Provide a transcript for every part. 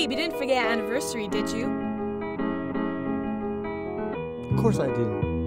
Babe, you didn't forget anniversary, did you? Of course I didn't.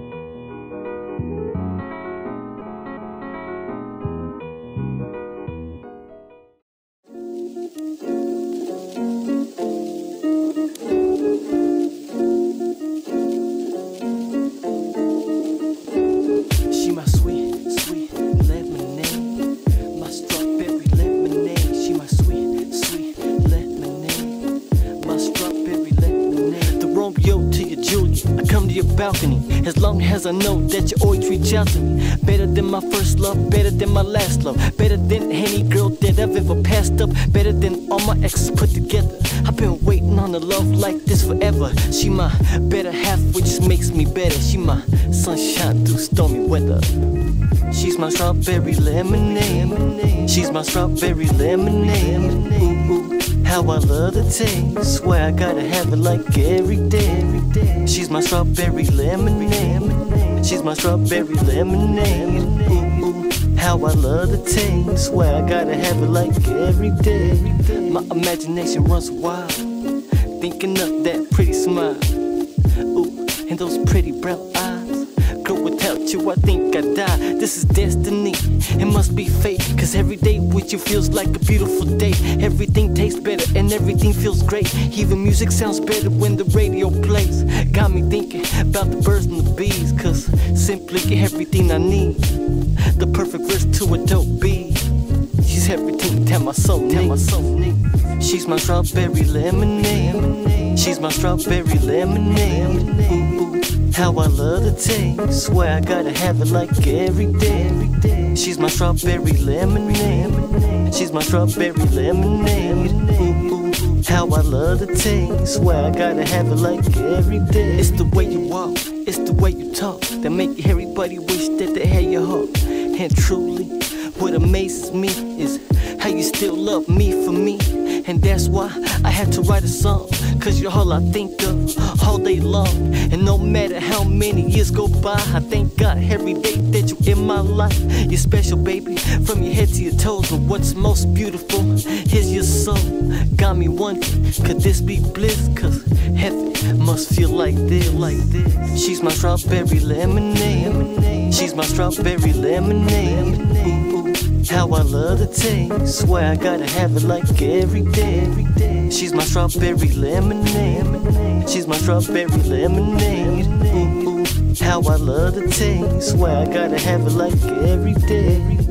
The to your Juliet. I come to your balcony. As long as I know that you always reach out to me. Better than my first love, better than my last love. Better than any girl that I've ever passed up. Better than all my exes put together. I've been waiting on a love like this forever. She my better half, which makes me better. She my sunshine through stormy weather. She's my strawberry lemonade. She's my strawberry lemonade. Ooh, ooh, how I love the taste. Swear I gotta have it like every day. She's my strawberry lemonade. She's my strawberry lemonade. How I love the taste. Swear I gotta have it like every day. My imagination runs wild, thinking of that pretty smile. Ooh, and those pretty brown eyes. Girl, without you, I think I die. This is destiny. It must be fate. Cause every day with you feels like a beautiful day. Everything tastes better everything feels great. Even music sounds better when the radio plays. Got me thinking about the birds and the bees. Cause simply get everything I need. The perfect verse to a dope beat. She's everything that my soul needs. My soul needs. She's my strawberry lemonade. She's my strawberry lemonade. How I love the taste. Swear I gotta have it like every day. She's my strawberry lemonade. She's my strawberry lemonade. Ooh, ooh, how I love the taste. Swear I gotta have it like every day. It's the way you walk, it's the way you talk that make everybody wish that they had your heart. And truly, what amazes me is how you still love me for me. And that's why I had to write a song. Cause you're all I think of all day long. And no matter how many years go by, I thank God every day that you're in my life. You're special, baby, from your head to your toes. But what's most beautiful is your soul. Got me wondering, could this be bliss? Cause heaven must feel like this, like this. She's my strawberry lemonade. She's my strawberry lemonade. Ooh, how I love the taste. Swear I gotta have it like every day. She's my strawberry lemonade. She's my strawberry lemonade. Ooh, ooh, how I love the taste. Swear I gotta have it like every day.